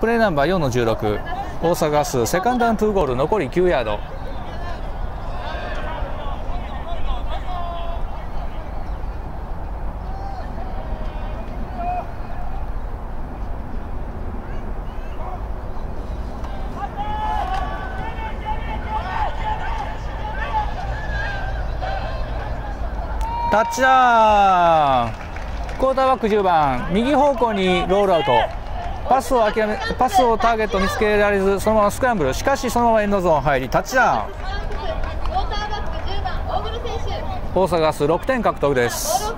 プレーナンバー4の16大阪ガスセカンドアン2ゴール残り9ヤード。タッチダウン。クォーターバック10番右方向にロールアウト。パスを諦めパスをターゲット見つけられずそのままスクランブル。しかしそのままエンドゾーン入りタッチダウン。大阪ガス6点獲得です